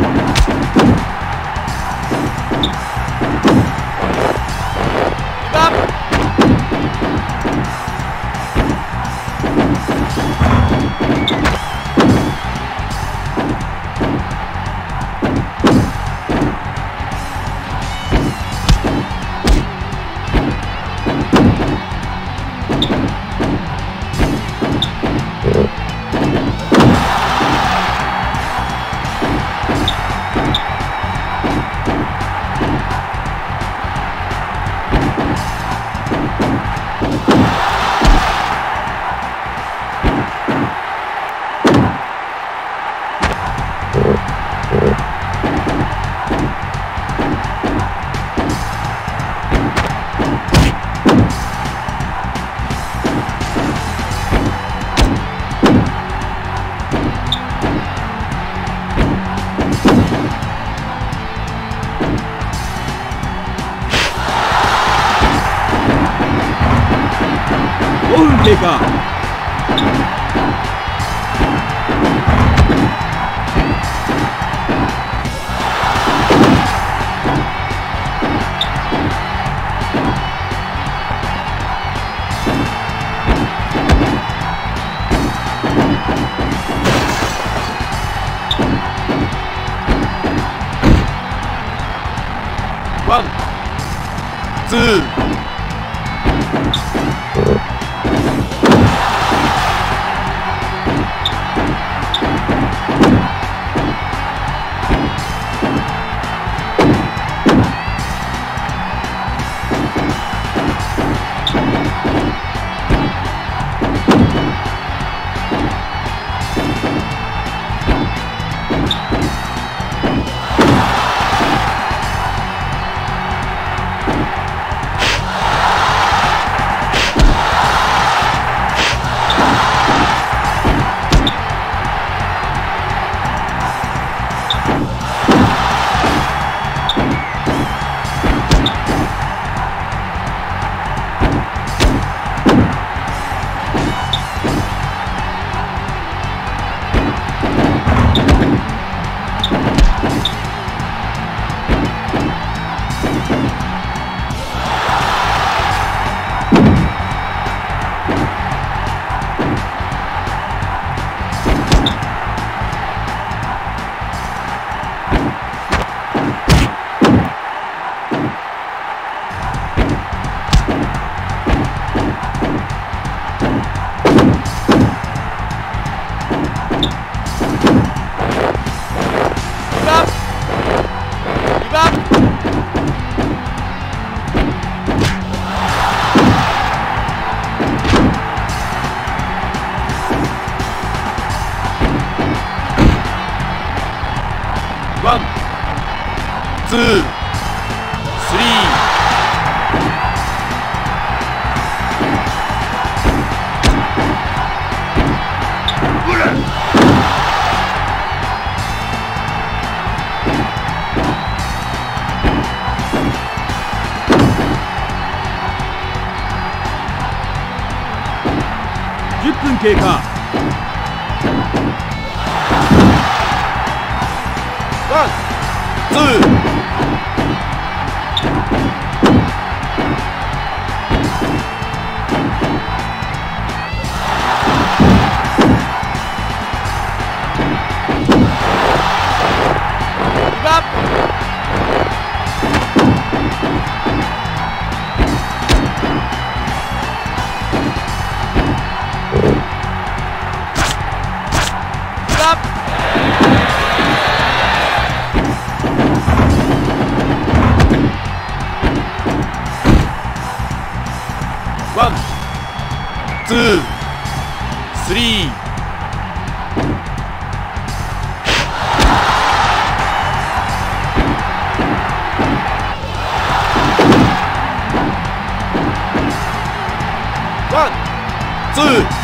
ワン2番 ワンツー。ツー。スリー。10分経過。ワンツー。ツー。スリー。ワンツー。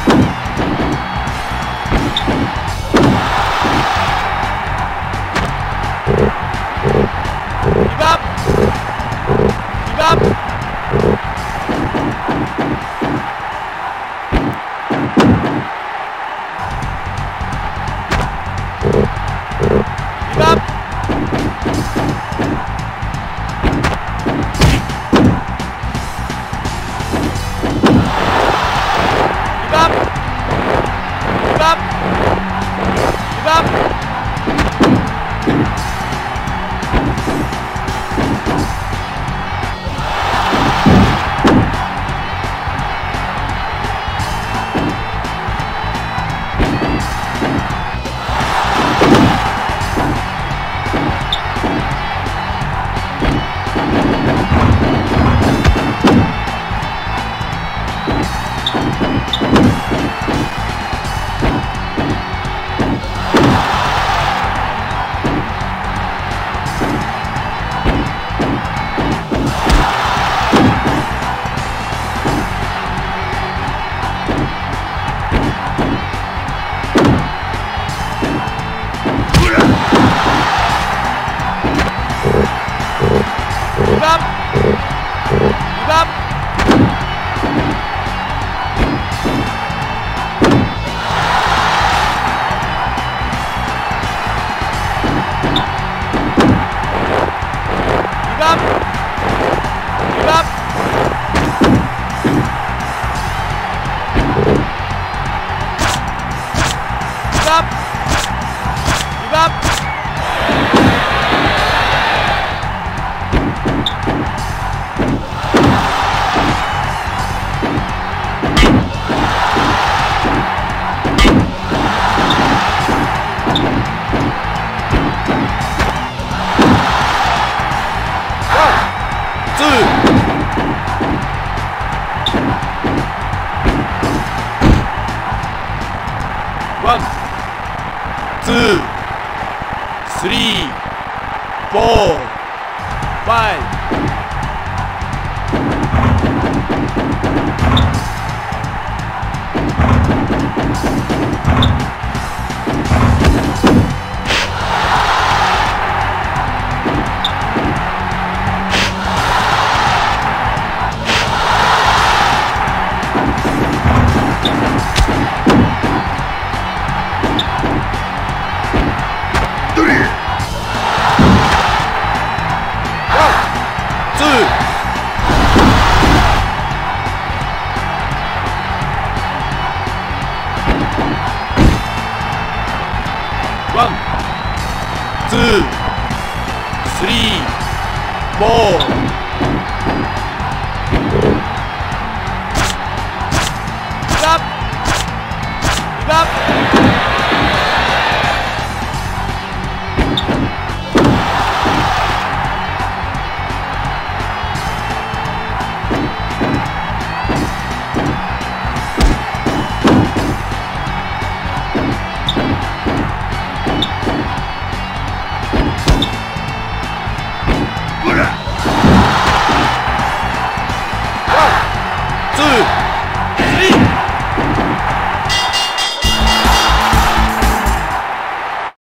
ワンツースリーフォーファイブ。2ワン、ツー、スリー、フー。い